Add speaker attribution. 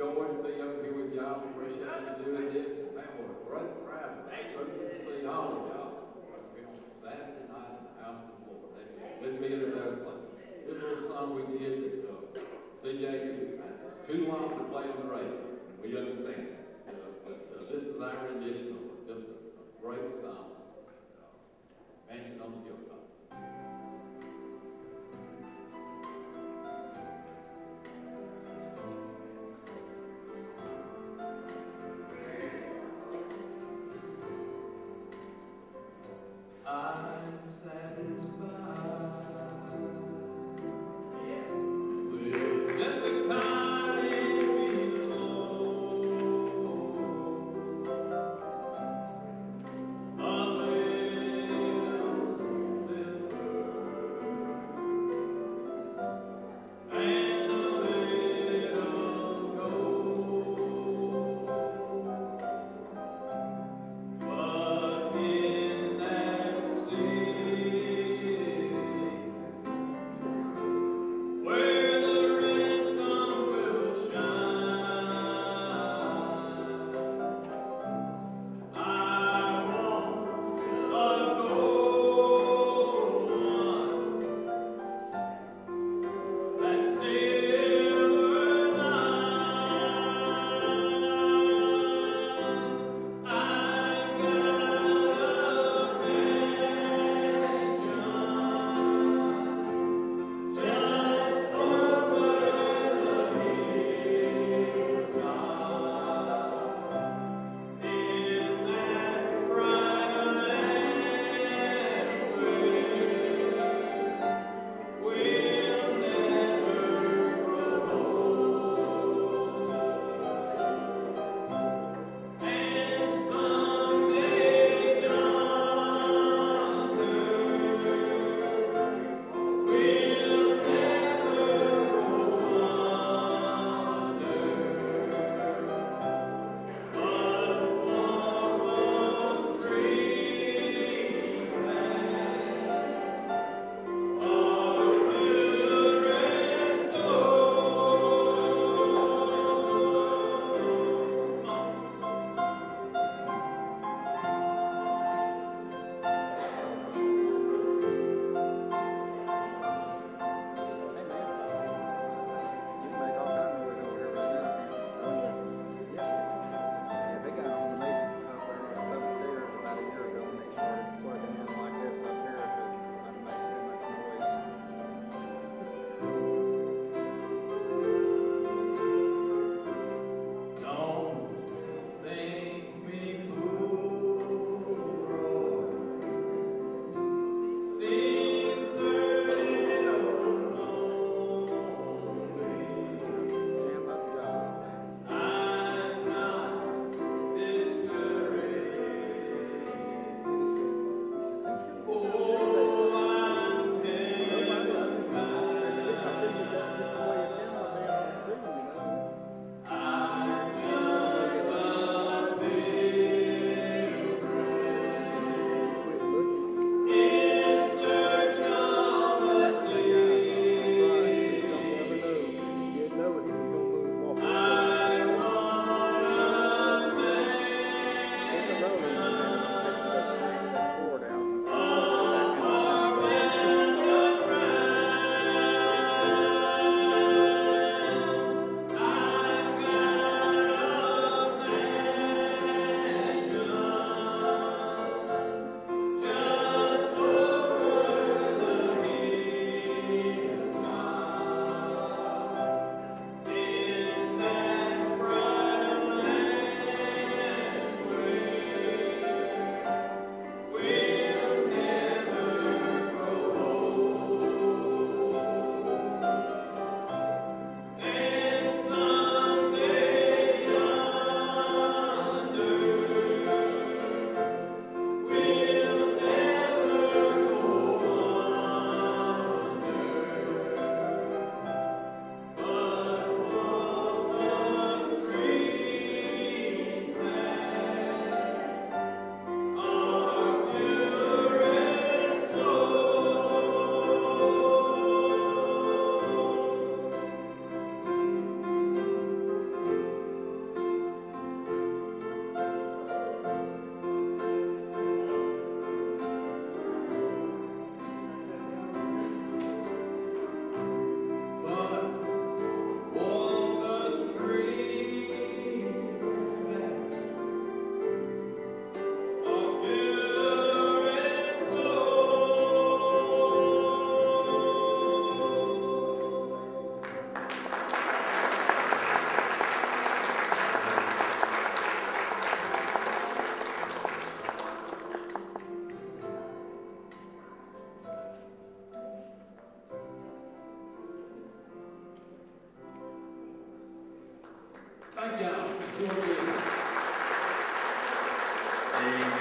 Speaker 1: joy to be up here with y'all. Appreciate you doing this. Man, what a great crowd. Thank you. Amen.